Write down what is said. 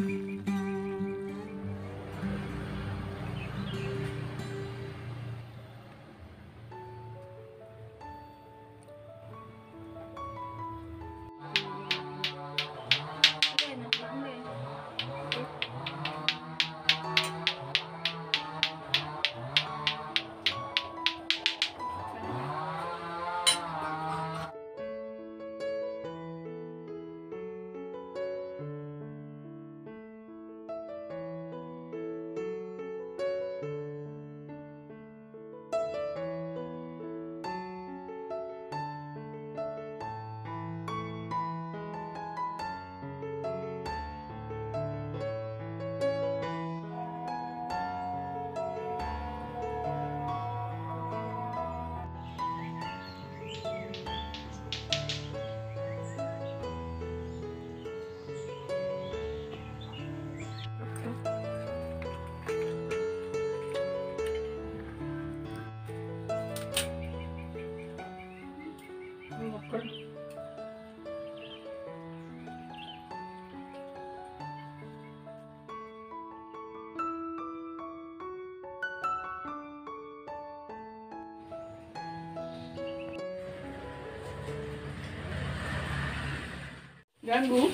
Mm-hmm. Ganggu.